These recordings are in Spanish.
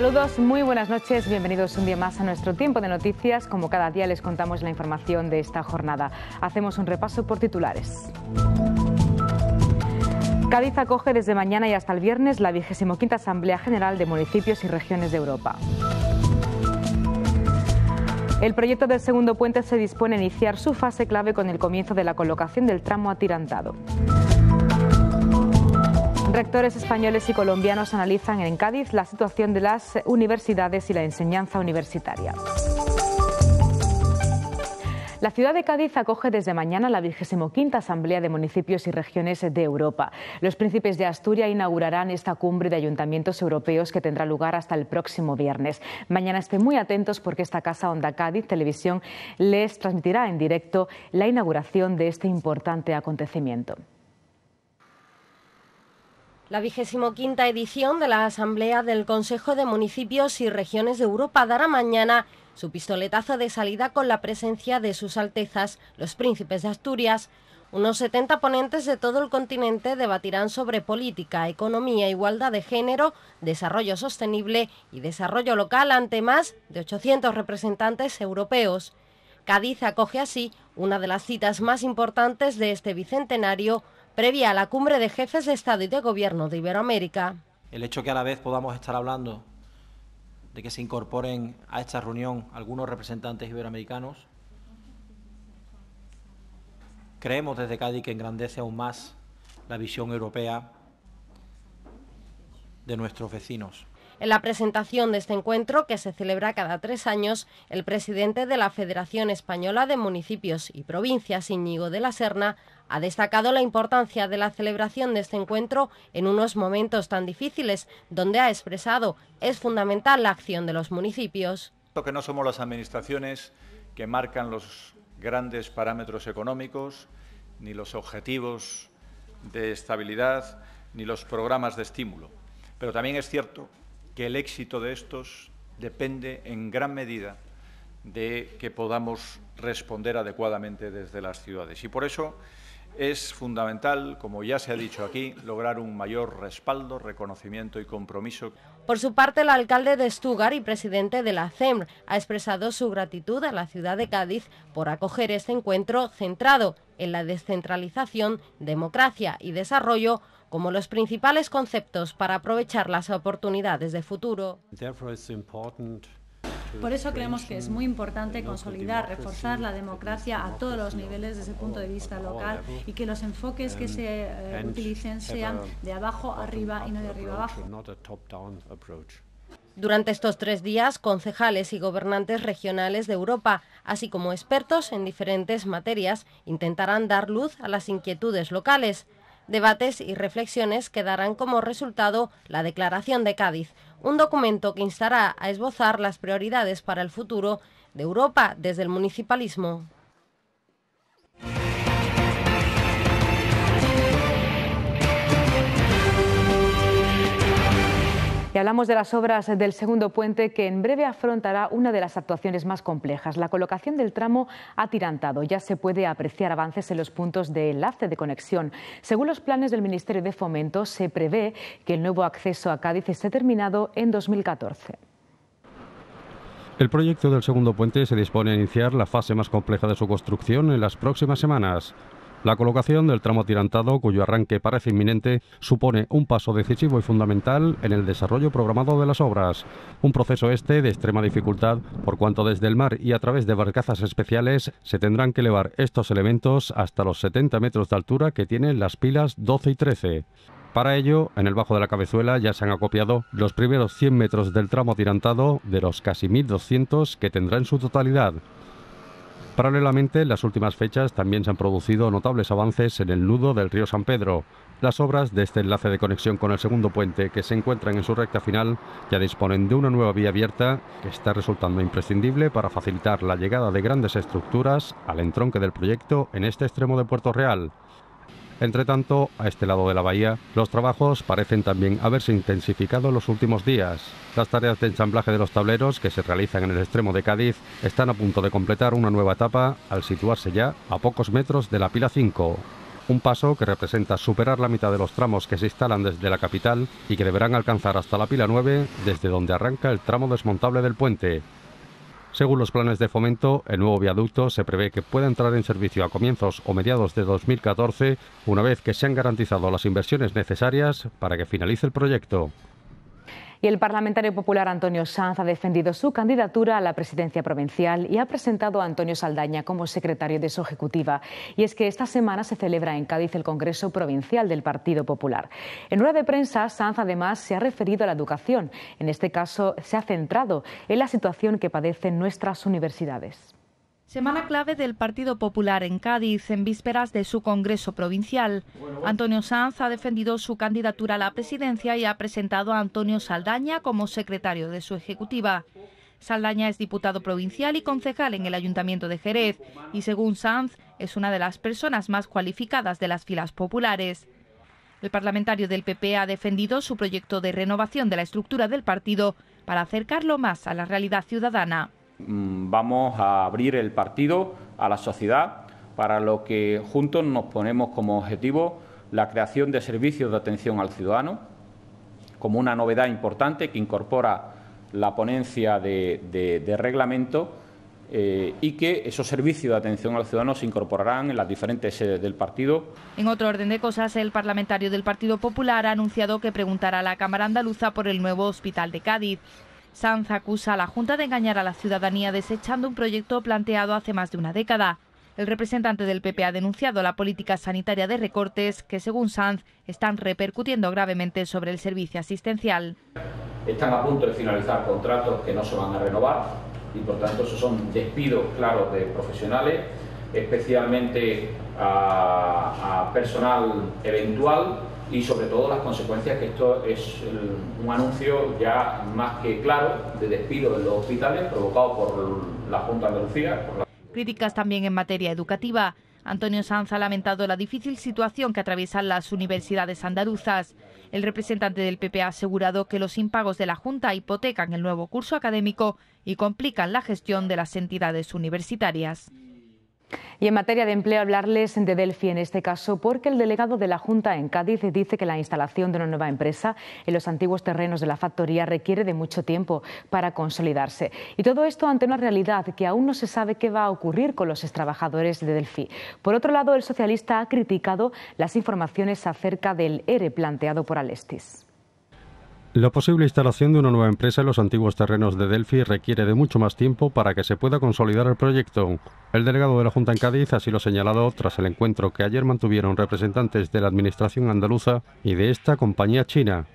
Saludos, muy buenas noches, bienvenidos un día más a nuestro tiempo de noticias. Como cada día les contamos la información de esta jornada. Hacemos un repaso por titulares. Cádiz acoge desde mañana y hasta el viernes la 25 Asamblea General de Municipios y Regiones de Europa. El proyecto del segundo puente se dispone a iniciar su fase clave con el comienzo de la colocación del tramo atirantado. Rectores españoles y colombianos analizan en Cádiz la situación de las universidades y la enseñanza universitaria. La ciudad de Cádiz acoge desde mañana la 25 Asamblea de Municipios y Regiones de Europa. Los príncipes de Asturias inaugurarán esta cumbre de ayuntamientos europeos que tendrá lugar hasta el próximo viernes. Mañana estén muy atentos porque esta casa Onda Cádiz Televisión les transmitirá en directo la inauguración de este importante acontecimiento. La vigésimo quinta edición de la Asamblea del Consejo de Municipios y Regiones de Europa dará mañana su pistoletazo de salida con la presencia de sus Altezas, los príncipes de Asturias. Unos 70 ponentes de todo el continente debatirán sobre política, economía, igualdad de género, desarrollo sostenible y desarrollo local ante más de 800 representantes europeos. Cádiz acoge así una de las citas más importantes de este bicentenario previa a la cumbre de jefes de Estado y de Gobierno de Iberoamérica. El hecho que a la vez podamos estar hablando de que se incorporen a esta reunión algunos representantes iberoamericanos, creemos desde Cádiz que engrandece aún más la visión europea de nuestros vecinos. En la presentación de este encuentro, que se celebra cada tres años, el presidente de la Federación Española de Municipios y Provincias, Íñigo de la Serna, ha destacado la importancia de la celebración de este encuentro en unos momentos tan difíciles, donde ha expresado es fundamental la acción de los municipios. Que no somos las administraciones que marcan los grandes parámetros económicos, ni los objetivos de estabilidad, ni los programas de estímulo. Pero también es cierto que el éxito de estos depende en gran medida de que podamos responder adecuadamente desde las ciudades. Y por eso es fundamental, como ya se ha dicho aquí, lograr un mayor respaldo, reconocimiento y compromiso. Por su parte, el alcalde de Stuttgart y presidente de la CEMR ha expresado su gratitud a la ciudad de Cádiz por acoger este encuentro centrado en la descentralización, democracia y desarrollo como los principales conceptos para aprovechar las oportunidades de futuro. Por eso creemos que es muy importante consolidar, reforzar la democracia a todos los niveles desde el punto de vista local y que los enfoques que se eh, utilicen sean de abajo arriba y no de arriba abajo. Durante estos tres días, concejales y gobernantes regionales de Europa, así como expertos en diferentes materias, intentarán dar luz a las inquietudes locales debates y reflexiones que darán como resultado la Declaración de Cádiz, un documento que instará a esbozar las prioridades para el futuro de Europa desde el municipalismo. Y hablamos de las obras del segundo puente que en breve afrontará una de las actuaciones más complejas, la colocación del tramo atirantado. Ya se puede apreciar avances en los puntos de enlace de conexión. Según los planes del Ministerio de Fomento, se prevé que el nuevo acceso a Cádiz esté terminado en 2014. El proyecto del segundo puente se dispone a iniciar la fase más compleja de su construcción en las próximas semanas. La colocación del tramo atirantado, cuyo arranque parece inminente, supone un paso decisivo y fundamental en el desarrollo programado de las obras. Un proceso este de extrema dificultad, por cuanto desde el mar y a través de barcazas especiales se tendrán que elevar estos elementos hasta los 70 metros de altura que tienen las pilas 12 y 13. Para ello, en el bajo de la cabezuela ya se han acopiado los primeros 100 metros del tramo atirantado de los casi 1.200 que tendrá en su totalidad. Paralelamente, en las últimas fechas también se han producido notables avances en el nudo del río San Pedro. Las obras de este enlace de conexión con el segundo puente, que se encuentran en su recta final, ya disponen de una nueva vía abierta que está resultando imprescindible para facilitar la llegada de grandes estructuras al entronque del proyecto en este extremo de Puerto Real. Entre tanto, a este lado de la bahía, los trabajos parecen también haberse intensificado en los últimos días. Las tareas de ensamblaje de los tableros que se realizan en el extremo de Cádiz están a punto de completar una nueva etapa al situarse ya a pocos metros de la pila 5. un paso que representa superar la mitad de los tramos que se instalan desde la capital y que deberán alcanzar hasta la pila 9, desde donde arranca el tramo desmontable del puente. Según los planes de fomento, el nuevo viaducto se prevé que pueda entrar en servicio a comienzos o mediados de 2014, una vez que se han garantizado las inversiones necesarias para que finalice el proyecto. Y el parlamentario popular Antonio Sanz ha defendido su candidatura a la presidencia provincial y ha presentado a Antonio Saldaña como secretario de su ejecutiva. Y es que esta semana se celebra en Cádiz el Congreso Provincial del Partido Popular. En rueda de prensa, Sanz además se ha referido a la educación. En este caso, se ha centrado en la situación que padecen nuestras universidades. Semana clave del Partido Popular en Cádiz en vísperas de su Congreso Provincial. Antonio Sanz ha defendido su candidatura a la presidencia y ha presentado a Antonio Saldaña como secretario de su ejecutiva. Saldaña es diputado provincial y concejal en el Ayuntamiento de Jerez y, según Sanz, es una de las personas más cualificadas de las filas populares. El parlamentario del PP ha defendido su proyecto de renovación de la estructura del partido para acercarlo más a la realidad ciudadana. Mm, vamos a abrir el partido a la sociedad para lo que juntos nos ponemos como objetivo la creación de servicios de atención al ciudadano, como una novedad importante que incorpora la ponencia de, reglamento eh, y que esos servicios de atención al ciudadano se incorporarán en las diferentes sedes del partido. En otro orden de cosas, el parlamentario del Partido Popular ha anunciado que preguntará a la Cámara Andaluza por el nuevo hospital de Cádiz. Sanz acusa a la Junta de engañar a la ciudadanía desechando un proyecto planteado hace más de una década. El representante del PP ha denunciado la política sanitaria de recortes que, según Sanz, están repercutiendo gravemente sobre el servicio asistencial. Están a punto de finalizar contratos que no se van a renovar y, por tanto, esos son despidos claros de profesionales, especialmente a, a personal eventual y sobre todo las consecuencias que esto es un anuncio ya más que claro de despido de los hospitales provocado por la Junta de Andalucía. Críticas también en materia educativa. Antonio Sanz ha lamentado la difícil situación que atraviesan las universidades andaluzas. El representante del PP ha asegurado que los impagos de la Junta hipotecan el nuevo curso académico y complican la gestión de las entidades universitarias. Y en materia de empleo, hablarles de Delphi en este caso, porque el delegado de la Junta en Cádiz dice que la instalación de una nueva empresa en los antiguos terrenos de la factoría requiere de mucho tiempo para consolidarse. Y todo esto ante una realidad que aún no se sabe qué va a ocurrir con los trabajadores de Delphi. Por otro lado, el socialista ha criticado las informaciones acerca del ERE planteado por Alestis. La posible instalación de una nueva empresa en los antiguos terrenos de Delphi requiere de mucho más tiempo para que se pueda consolidar el proyecto. El delegado de la Junta en Cádiz así lo ha señalado tras el encuentro que ayer mantuvieron representantes de la Administración andaluza y de esta compañía china.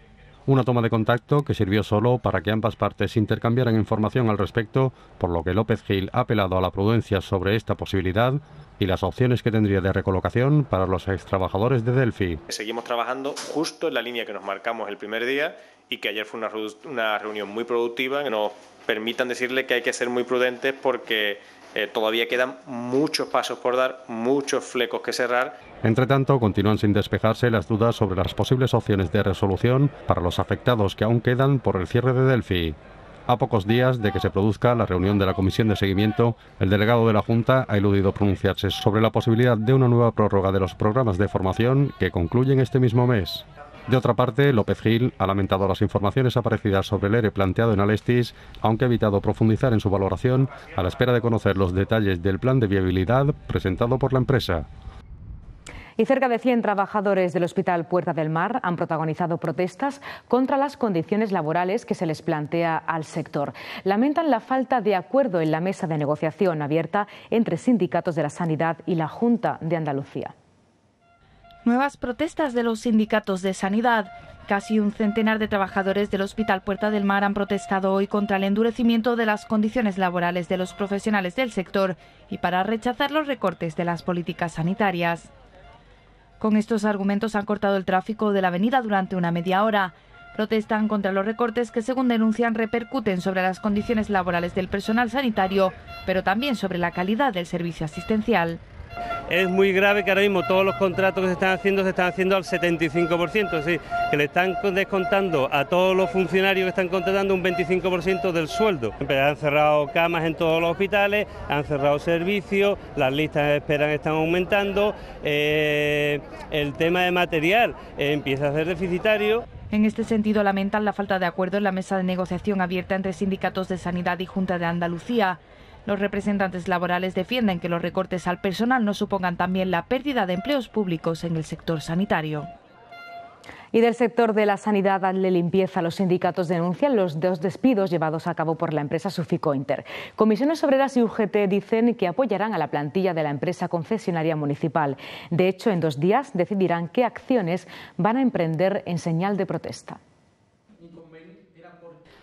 Una toma de contacto que sirvió solo para que ambas partes intercambiaran información al respecto, por lo que López Gil ha apelado a la prudencia sobre esta posibilidad y las opciones que tendría de recolocación para los extrabajadores de Delphi. Seguimos trabajando justo en la línea que nos marcamos el primer día y que ayer fue una, reunión muy productiva, que nos permitan decirle que hay que ser muy prudentes porque eh, todavía quedan muchos pasos por dar, muchos flecos que cerrar. Entre tanto, continúan sin despejarse las dudas sobre las posibles opciones de resolución para los afectados que aún quedan por el cierre de Delphi. A pocos días de que se produzca la reunión de la Comisión de Seguimiento, el delegado de la Junta ha eludido pronunciarse sobre la posibilidad de una nueva prórroga de los programas de formación que concluyen este mismo mes. De otra parte, López Gil ha lamentado las informaciones aparecidas sobre el ERE planteado en Alestis, aunque ha evitado profundizar en su valoración a la espera de conocer los detalles del plan de viabilidad presentado por la empresa. Y cerca de 100 trabajadores del Hospital Puerta del Mar han protagonizado protestas contra las condiciones laborales que se les plantea al sector. Lamentan la falta de acuerdo en la mesa de negociación abierta entre sindicatos de la sanidad y la Junta de Andalucía. Nuevas protestas de los sindicatos de sanidad. Casi un centenar de trabajadores del Hospital Puerta del Mar han protestado hoy contra el endurecimiento de las condiciones laborales de los profesionales del sector y para rechazar los recortes de las políticas sanitarias. Con estos argumentos han cortado el tráfico de la avenida durante una media hora. Protestan contra los recortes que, según denuncian, repercuten sobre las condiciones laborales del personal sanitario, pero también sobre la calidad del servicio asistencial. Es muy grave que ahora mismo todos los contratos que se están haciendo se están haciendo al 75%, es decir, que le están descontando a todos los funcionarios que están contratando un 25% del sueldo. Han cerrado camas en todos los hospitales, han cerrado servicios, las listas de espera están aumentando, eh, el tema de material eh, empieza a ser deficitario. En este sentido, lamentan la falta de acuerdo en la mesa de negociación abierta entre sindicatos de sanidad y Junta de Andalucía. Los representantes laborales defienden que los recortes al personal no supongan también la pérdida de empleos públicos en el sector sanitario. Y del sector de la sanidad de limpieza, los sindicatos denuncian los dos despidos llevados a cabo por la empresa Sufico Inter. Comisiones Obreras y UGT dicen que apoyarán a la plantilla de la empresa concesionaria municipal. De hecho, en dos días decidirán qué acciones van a emprender en señal de protesta.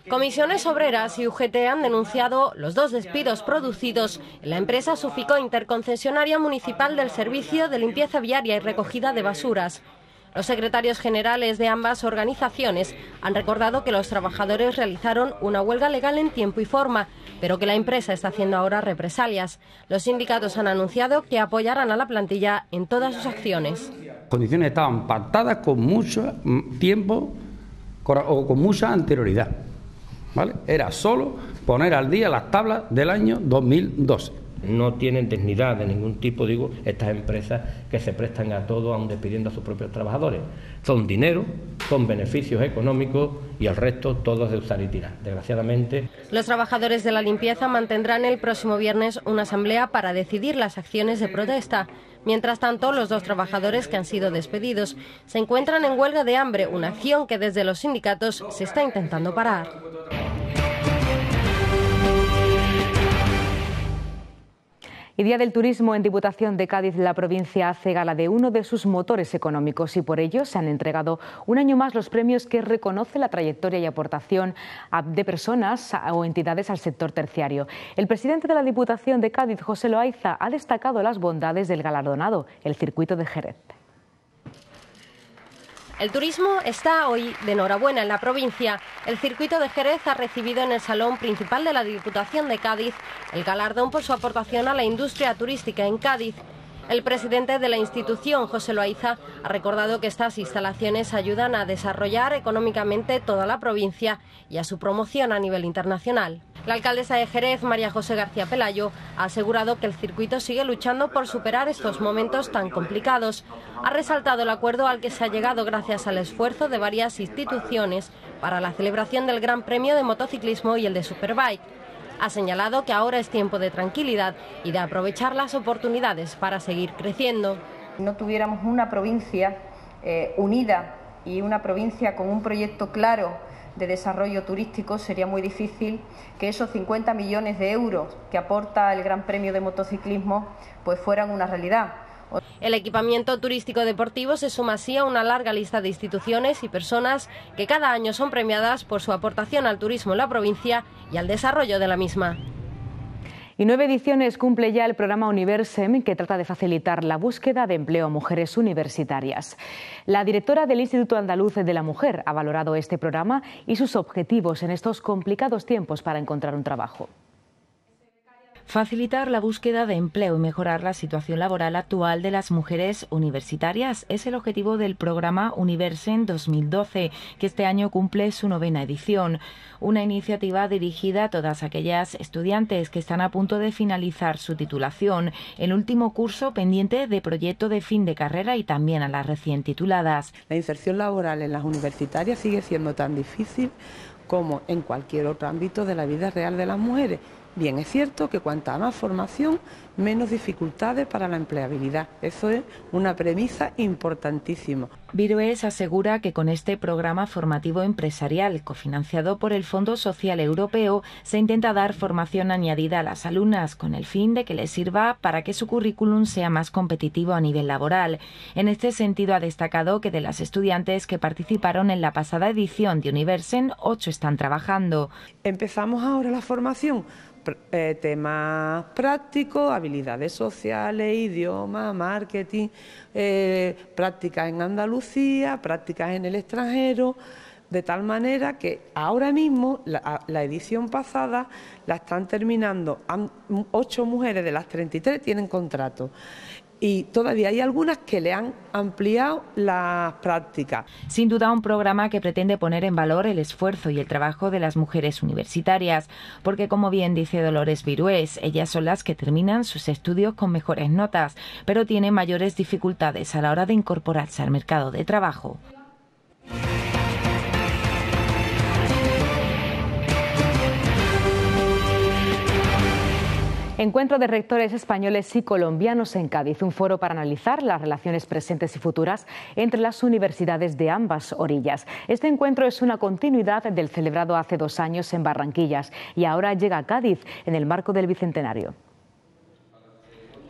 Comisiones Obreras y UGT han denunciado los dos despidos producidos en la empresa Sufico Interconcesionaria Municipal del Servicio de Limpieza Viaria y Recogida de Basuras. Los secretarios generales de ambas organizaciones han recordado que los trabajadores realizaron una huelga legal en tiempo y forma, pero que la empresa está haciendo ahora represalias. Los sindicatos han anunciado que apoyarán a la plantilla en todas sus acciones. Las condiciones estaban pactadas con mucho tiempo o con mucha anterioridad. Era solo poner al día las tablas del año 2012. No tienen dignidad de ningún tipo, digo, estas empresas que se prestan a todo, aun despidiendo a sus propios trabajadores. Son dinero, son beneficios económicos y el resto todo es de usar y tirar, desgraciadamente. Los trabajadores de la limpieza mantendrán el próximo viernes una asamblea para decidir las acciones de protesta. Mientras tanto, los dos trabajadores que han sido despedidos se encuentran en huelga de hambre, una acción que desde los sindicatos se está intentando parar. Y Día del Turismo en Diputación de Cádiz, la provincia hace gala de uno de sus motores económicos y por ello se han entregado un año más los premios que reconoce la trayectoria y aportación de personas o entidades al sector terciario. El presidente de la Diputación de Cádiz, José Loaiza, ha destacado las bondades del galardonado, el circuito de Jerez. El turismo está hoy de enhorabuena en la provincia. El circuito de Jerez ha recibido en el Salón Principal de la Diputación de Cádiz el galardón por su aportación a la industria turística en Cádiz. El presidente de la institución, José Loaiza, ha recordado que estas instalaciones ayudan a desarrollar económicamente toda la provincia y a su promoción a nivel internacional. La alcaldesa de Jerez, María José García Pelayo, ha asegurado que el circuito sigue luchando por superar estos momentos tan complicados. Ha resaltado el acuerdo al que se ha llegado gracias al esfuerzo de varias instituciones para la celebración del Gran Premio de Motociclismo y el de Superbike. Ha señalado que ahora es tiempo de tranquilidad y de aprovechar las oportunidades para seguir creciendo. No tuviéramos una provincia eh, unida y una provincia con un proyecto claro de desarrollo turístico, sería muy difícil que esos 50 millones de euros que aporta el Gran Premio de Motociclismo pues fueran una realidad. El equipamiento turístico deportivo se suma así a una larga lista de instituciones y personas que cada año son premiadas por su aportación al turismo en la provincia y al desarrollo de la misma. Y nueve ediciones cumple ya el programa Universem, que trata de facilitar la búsqueda de empleo a mujeres universitarias. La directora del Instituto Andaluz de la Mujer ha valorado este programa y sus objetivos en estos complicados tiempos para encontrar un trabajo. Facilitar la búsqueda de empleo y mejorar la situación laboral actual de las mujeres universitarias es el objetivo del programa Universen 2012, que este año cumple su novena edición. Una iniciativa dirigida a todas aquellas estudiantes que están a punto de finalizar su titulación, el último curso pendiente de proyecto de fin de carrera y también a las recién tituladas. La inserción laboral en las universitarias sigue siendo tan difícil como en cualquier otro ámbito de la vida real de las mujeres Bien, es cierto que cuanta más formación, menos dificultades para la empleabilidad. Eso es una premisa importantísima. Virués asegura que con este programa formativo empresarial, cofinanciado por el Fondo Social Europeo, se intenta dar formación añadida a las alumnas con el fin de que les sirva para que su currículum sea más competitivo a nivel laboral. En este sentido, ha destacado que de las estudiantes que participaron en la pasada edición de Universen, ocho están trabajando. Empezamos ahora la formación eh, temas prácticos, habilidades sociales, idioma, marketing, eh, prácticas en Andalucía, prácticas en el extranjero, de tal manera que ahora mismo, la, edición pasada, la están terminando, ocho mujeres de las 33 tienen contrato y todavía hay algunas que le han ampliado las prácticas. Sin duda un programa que pretende poner en valor el esfuerzo y el trabajo de las mujeres universitarias, porque como bien dice Dolores Virués, ellas son las que terminan sus estudios con mejores notas, pero tienen mayores dificultades a la hora de incorporarse al mercado de trabajo. Encuentro de rectores españoles y colombianos en Cádiz, un foro para analizar las relaciones presentes y futuras entre las universidades de ambas orillas. Este encuentro es una continuidad del celebrado hace dos años en Barranquillas y ahora llega a Cádiz en el marco del Bicentenario.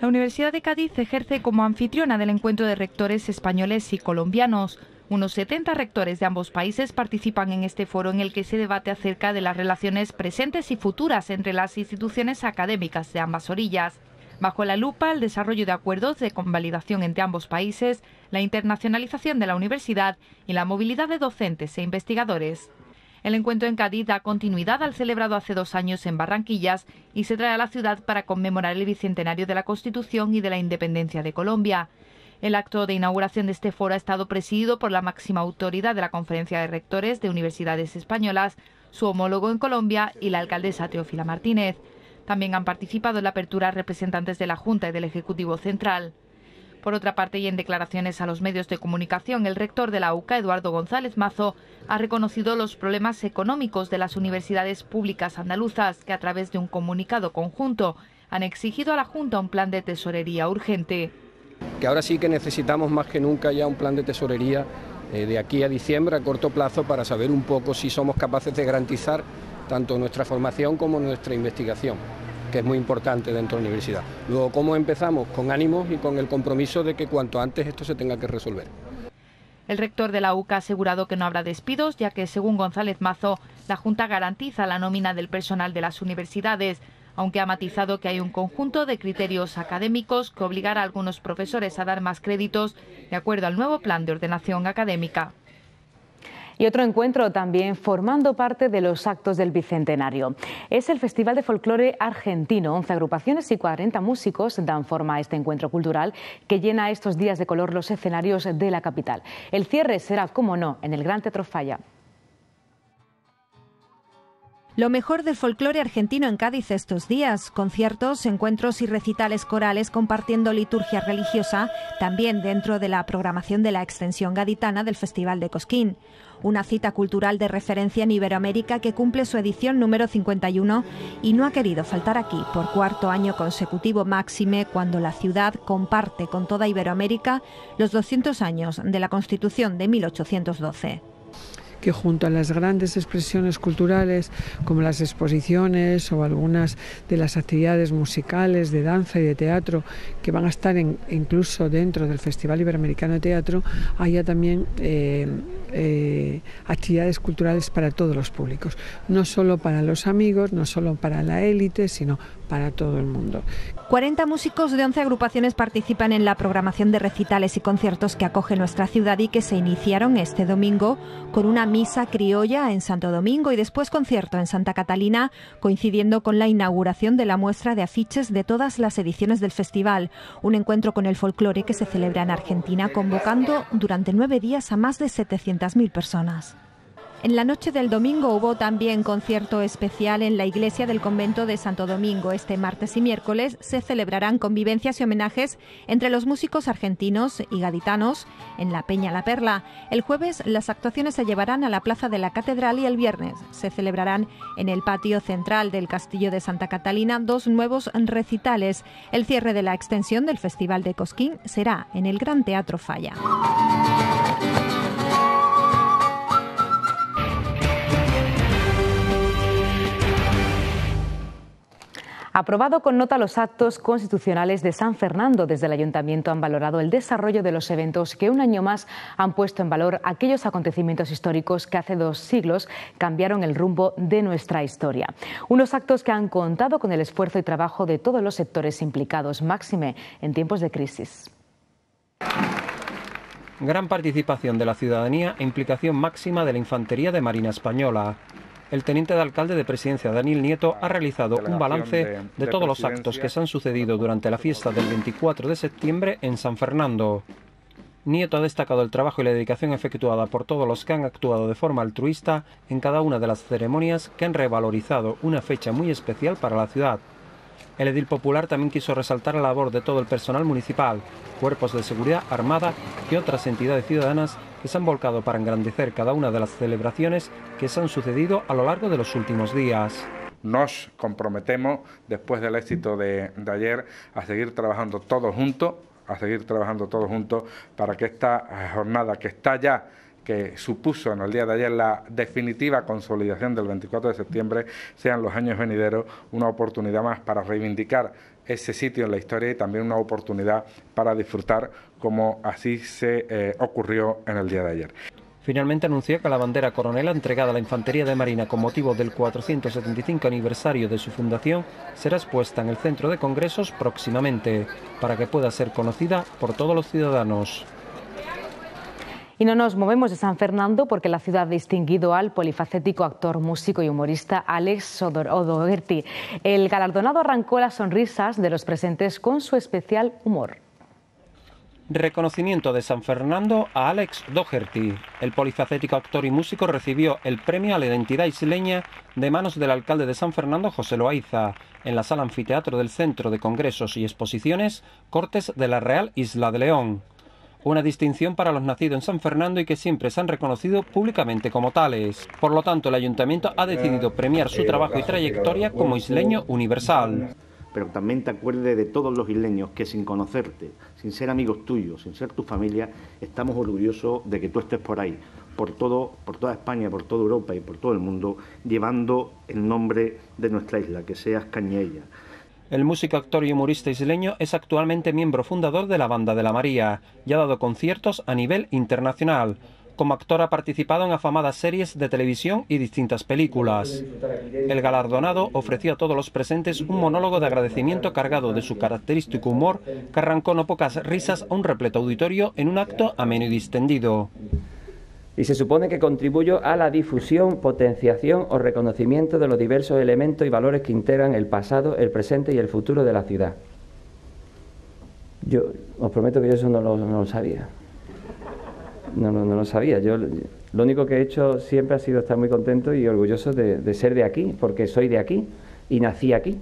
La Universidad de Cádiz ejerce como anfitriona del encuentro de rectores españoles y colombianos. Unos 70 rectores de ambos países participan en este foro en el que se debate acerca de las relaciones presentes y futuras entre las instituciones académicas de ambas orillas. Bajo la lupa, el desarrollo de acuerdos de convalidación entre ambos países, la internacionalización de la universidad y la movilidad de docentes e investigadores. El encuentro en Cádiz da continuidad al celebrado hace dos años en Barranquillas y se trae a la ciudad para conmemorar el bicentenario de la Constitución y de la independencia de Colombia. El acto de inauguración de este foro ha estado presidido por la máxima autoridad de la Conferencia de Rectores de Universidades Españolas, su homólogo en Colombia y la alcaldesa Teófila Martínez. También han participado en la apertura representantes de la Junta y del Ejecutivo Central. Por otra parte, y en declaraciones a los medios de comunicación, el rector de la UCA, Eduardo González Mazo, ha reconocido los problemas económicos de las universidades públicas andaluzas, que a través de un comunicado conjunto han exigido a la Junta un plan de tesorería urgente que ahora sí que necesitamos más que nunca ya un plan de tesorería eh, de aquí a diciembre a corto plazo para saber un poco si somos capaces de garantizar tanto nuestra formación como nuestra investigación que es muy importante dentro de la universidad. Luego, ¿cómo empezamos? Con ánimos y con el compromiso de que cuanto antes esto se tenga que resolver. El rector de la UCA ha asegurado que no habrá despidos, ya que, según González Mazo, la Junta garantiza la nómina del personal de las universidades aunque ha matizado que hay un conjunto de criterios académicos que obligará a algunos profesores a dar más créditos de acuerdo al nuevo plan de ordenación académica. Y otro encuentro también formando parte de los actos del Bicentenario. Es el Festival de Folclore Argentino. 11 agrupaciones y 40 músicos dan forma a este encuentro cultural que llena estos días de color los escenarios de la capital. El cierre será, como no, en el Gran Teatro Falla. Lo mejor del folclore argentino en Cádiz estos días, conciertos, encuentros y recitales corales compartiendo liturgia religiosa, también dentro de la programación de la extensión gaditana del Festival de Cosquín. Una cita cultural de referencia en Iberoamérica que cumple su edición número 51 y no ha querido faltar aquí por cuarto año consecutivo máxime cuando la ciudad comparte con toda Iberoamérica los 200 años de la Constitución de 1812 que junto a las grandes expresiones culturales como las exposiciones o algunas de las actividades musicales, de danza y de teatro que van a estar incluso dentro del Festival Iberoamericano de Teatro, haya también eh, eh, actividades culturales para todos los públicos, no solo para los amigos, no solo para la élite, sino para todo el mundo. 40 músicos de 11 agrupaciones participan en la programación de recitales y conciertos que acoge nuestra ciudad y que se iniciaron este domingo con una misa criolla en Santo Domingo y después concierto en Santa Catalina, coincidiendo con la inauguración de la muestra de afiches de todas las ediciones del festival, un encuentro con el folclore que se celebra en Argentina, convocando durante nueve días a más de 700.000 personas. En la noche del domingo hubo también concierto especial en la iglesia del convento de Santo Domingo. Este martes y miércoles se celebrarán convivencias y homenajes entre los músicos argentinos y gaditanos en la Peña La Perla. El jueves las actuaciones se llevarán a la Plaza de la Catedral y el viernes se celebrarán en el patio central del Castillo de Santa Catalina dos nuevos recitales. El cierre de la extensión del Festival de Cosquín será en el Gran Teatro Falla. Aprobado con nota los actos constitucionales de San Fernando. Desde el Ayuntamiento han valorado el desarrollo de los eventos que un año más han puesto en valor aquellos acontecimientos históricos que hace dos siglos cambiaron el rumbo de nuestra historia. Unos actos que han contado con el esfuerzo y trabajo de todos los sectores implicados, máxime en tiempos de crisis. Gran participación de la ciudadanía e implicación máxima de la Infantería de Marina Española. El teniente de alcalde de presidencia Daniel Nieto ha realizado un balance de, todos los actos que se han sucedido durante la fiesta del 24 de septiembre en San Fernando. Nieto ha destacado el trabajo y la dedicación efectuada por todos los que han actuado de forma altruista en cada una de las ceremonias que han revalorizado una fecha muy especial para la ciudad. El edil popular también quiso resaltar la labor de todo el personal municipal, cuerpos de seguridad armada y otras entidades ciudadanas que se han volcado para engrandecer cada una de las celebraciones que se han sucedido a lo largo de los últimos días. Nos comprometemos, después del éxito de, ayer, a seguir trabajando todos juntos, a seguir trabajando todos juntos para que esta jornada que está ya que supuso en el día de ayer la definitiva consolidación del 24 de septiembre sean los años venideros una oportunidad más para reivindicar ese sitio en la historia y también una oportunidad para disfrutar como así se eh, ocurrió en el día de ayer. Finalmente anunció que la bandera coronela entregada a la Infantería de Marina con motivo del 475 aniversario de su fundación será expuesta en el centro de congresos próximamente para que pueda ser conocida por todos los ciudadanos. Y no nos movemos de San Fernando porque la ciudad ha distinguido al polifacético actor, músico y humorista Alex O'Doherty. El galardonado arrancó las sonrisas de los presentes con su especial humor. Reconocimiento de San Fernando a Alex Doherty. El polifacético actor y músico recibió el premio a la identidad isleña de manos del alcalde de San Fernando, José Loaiza, en la sala anfiteatro del Centro de Congresos y Exposiciones Cortes de la Real Isla de León una distinción para los nacidos en San Fernando y que siempre se han reconocido públicamente como tales. Por lo tanto, el ayuntamiento ha decidido premiar su trabajo y trayectoria como isleño universal. Pero también te acuerdes de todos los isleños que sin conocerte, sin ser amigos tuyos, sin ser tu familia, estamos orgullosos de que tú estés por ahí, por todo, por toda España, por toda Europa y por todo el mundo, llevando el nombre de nuestra isla, que seas Cañella. El músico, actor y humorista isleño es actualmente miembro fundador de la Banda de la María y ha dado conciertos a nivel internacional. Como actor ha participado en afamadas series de televisión y distintas películas. El galardonado ofreció a todos los presentes un monólogo de agradecimiento cargado de su característico humor que arrancó no pocas risas a un repleto auditorio en un acto ameno y distendido y se supone que contribuyo a la difusión, potenciación o reconocimiento de los diversos elementos y valores que integran el pasado, el presente y el futuro de la ciudad. Yo os prometo que yo eso no lo, sabía. No, lo sabía. Yo lo único que he hecho siempre ha sido estar muy contento y orgulloso de, de ser de aquí, porque soy de aquí y nací aquí.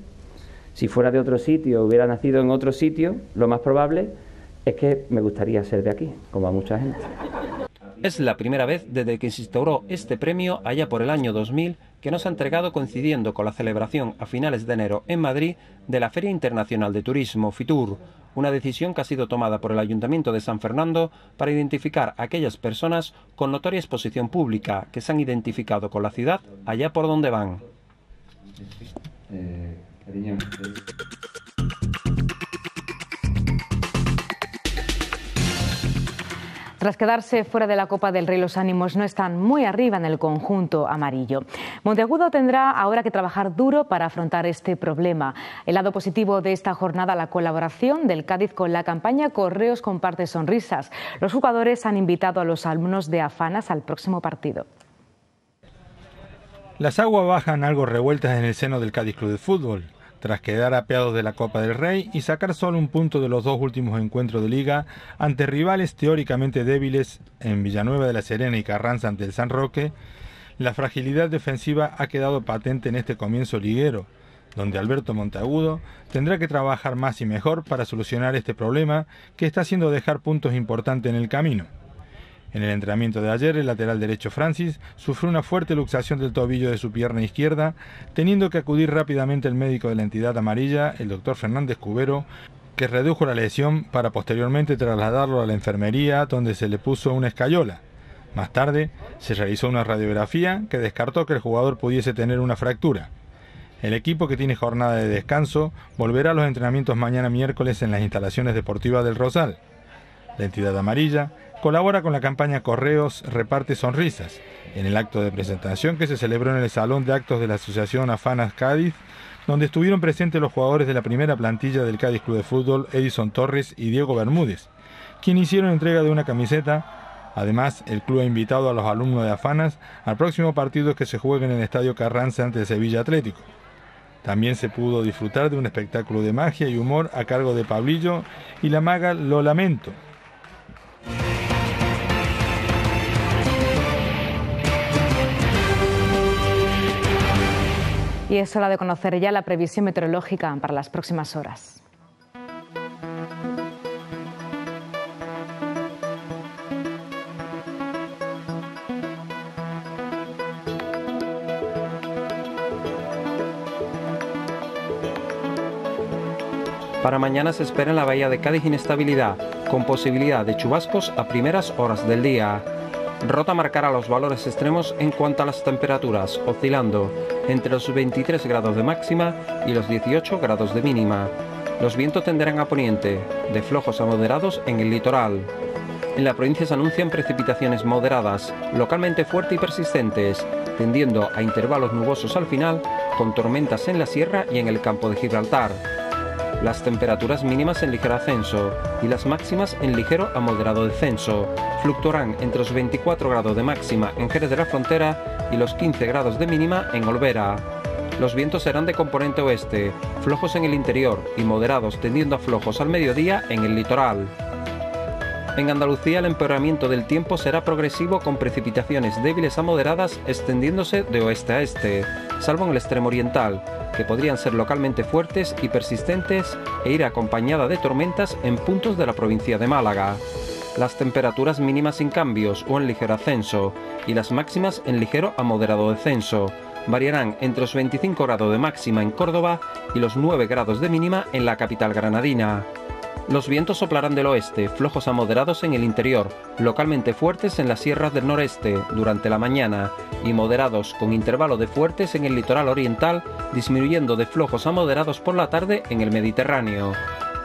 Si fuera de otro sitio, hubiera nacido en otro sitio, lo más probable es que me gustaría ser de aquí, como a mucha gente. Es la primera vez desde que se instauró este premio allá por el año 2000 que nos ha entregado coincidiendo con la celebración a finales de enero en Madrid de la Feria Internacional de Turismo FITUR, una decisión que ha sido tomada por el Ayuntamiento de San Fernando para identificar a aquellas personas con notoria exposición pública que se han identificado con la ciudad allá por donde van. Eh, Tras quedarse fuera de la Copa del Rey, los ánimos no están muy arriba en el conjunto amarillo. Monteagudo tendrá ahora que trabajar duro para afrontar este problema. El lado positivo de esta jornada, la colaboración del Cádiz con la campaña Correos comparte sonrisas. Los jugadores han invitado a los alumnos de Afanas al próximo partido. Las aguas bajan algo revueltas en el seno del Cádiz Club de Fútbol tras quedar apeados de la Copa del Rey y sacar solo un punto de los dos últimos encuentros de liga ante rivales teóricamente débiles en Villanueva de la Serena y Carranza ante el San Roque, la fragilidad defensiva ha quedado patente en este comienzo liguero, donde Alberto Monteagudo tendrá que trabajar más y mejor para solucionar este problema que está haciendo dejar puntos importantes en el camino. En el entrenamiento de ayer, el lateral derecho Francis sufrió una fuerte luxación del tobillo de su pierna izquierda, teniendo que acudir rápidamente el médico de la entidad amarilla, el doctor Fernández Cubero, que redujo la lesión para posteriormente trasladarlo a la enfermería donde se le puso una escayola. Más tarde, se realizó una radiografía que descartó que el jugador pudiese tener una fractura. El equipo que tiene jornada de descanso volverá a los entrenamientos mañana miércoles en las instalaciones deportivas del Rosal. La entidad amarilla colabora con la campaña Correos Reparte Sonrisas, en el acto de presentación que se celebró en el Salón de Actos de la Asociación Afanas Cádiz, donde estuvieron presentes los jugadores de la primera plantilla del Cádiz Club de Fútbol, Edison Torres y Diego Bermúdez, quien hicieron entrega de una camiseta Además, el club ha invitado a los alumnos de Afanas al próximo partido que se juegue en el Estadio Carranza ante Sevilla Atlético. También se pudo disfrutar de un espectáculo de magia y humor a cargo de Pablillo y la maga Lo Lamento. Y es hora de conocer ya la previsión meteorológica para las próximas horas. Para mañana se espera en la bahía de Cádiz inestabilidad, con posibilidad de chubascos a primeras horas del día. Rota marcará los valores extremos en cuanto a las temperaturas, oscilando entre los 23 grados de máxima y los 18 grados de mínima. Los vientos tenderán a poniente, de flojos a moderados en el litoral. En la provincia se anuncian precipitaciones moderadas, localmente fuertes y persistentes, tendiendo a intervalos nubosos al final, con tormentas en la sierra y en el campo de Gibraltar las temperaturas mínimas en ligero ascenso y las máximas en ligero a moderado descenso. Fluctuarán entre los 24 grados de máxima en Jerez de la Frontera y los 15 grados de mínima en Olvera. Los vientos serán de componente oeste, flojos en el interior y moderados tendiendo a flojos al mediodía en el litoral. En Andalucía el empeoramiento del tiempo será progresivo con precipitaciones débiles a moderadas extendiéndose de oeste a este, salvo en el extremo oriental, podrían ser localmente fuertes y persistentes e ir acompañada de tormentas en puntos de la provincia de Málaga. Las temperaturas mínimas sin cambios o en ligero ascenso y las máximas en ligero a moderado descenso variarán entre los 25 grados de máxima en Córdoba y los 9 grados de mínima en la capital granadina. Los vientos soplarán del oeste, flojos a moderados en el interior, localmente fuertes en las sierras del noreste durante la mañana y moderados con intervalo de fuertes en el litoral oriental, disminuyendo de flojos a moderados por la tarde en el Mediterráneo.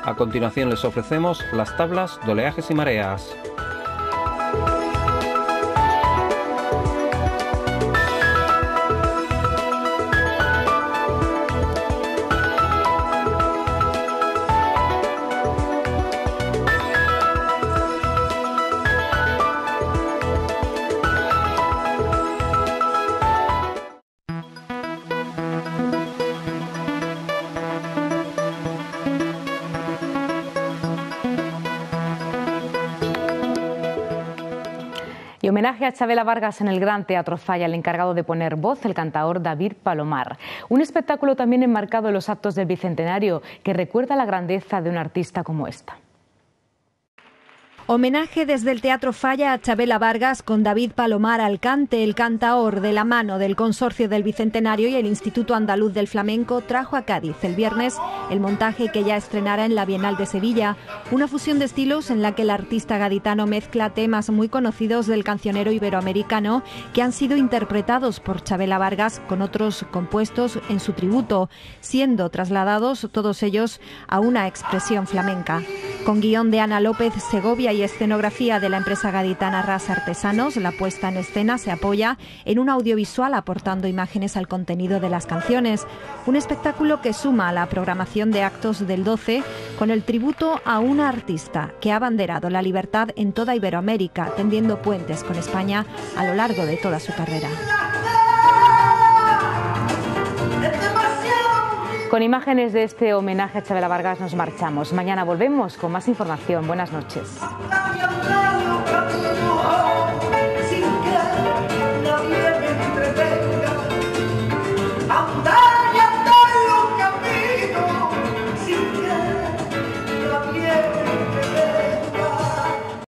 A continuación les ofrecemos las tablas de oleajes y mareas. Homenaje a Chabela Vargas en el Gran Teatro Falla, el encargado de poner voz, el cantador David Palomar. Un espectáculo también enmarcado en los actos del Bicentenario que recuerda la grandeza de un artista como esta. Homenaje desde el Teatro Falla a Chabela Vargas con David Palomar Alcante, el cantaor de la mano del Consorcio del Bicentenario y el Instituto Andaluz del Flamenco, trajo a Cádiz el viernes el montaje que ya estrenará en la Bienal de Sevilla, una fusión de estilos en la que el artista gaditano mezcla temas muy conocidos del cancionero iberoamericano que han sido interpretados por Chabela Vargas con otros compuestos en su tributo, siendo trasladados todos ellos a una expresión flamenca. Con guion de Ana López Segovia y escenografía de la empresa gaditana Ras Artesanos, la puesta en escena se apoya en un audiovisual aportando imágenes al contenido de las canciones. Un espectáculo que suma a la programación de actos del 12 con el tributo a una artista que ha abanderado la libertad en toda Iberoamérica, tendiendo puentes con España a lo largo de toda su carrera. Con imágenes de este homenaje a Chabela Vargas nos marchamos. Mañana volvemos con más información. Buenas noches.